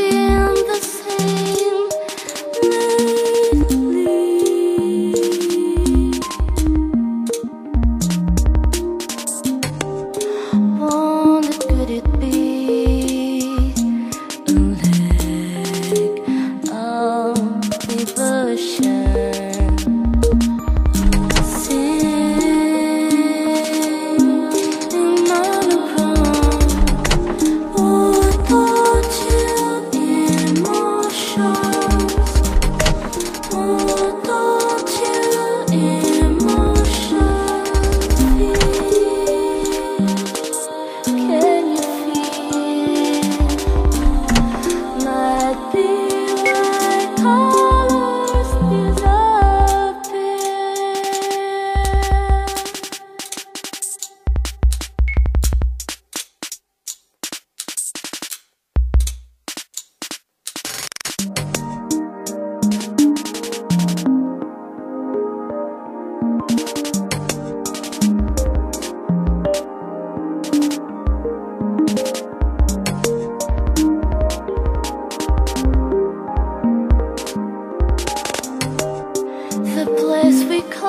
feel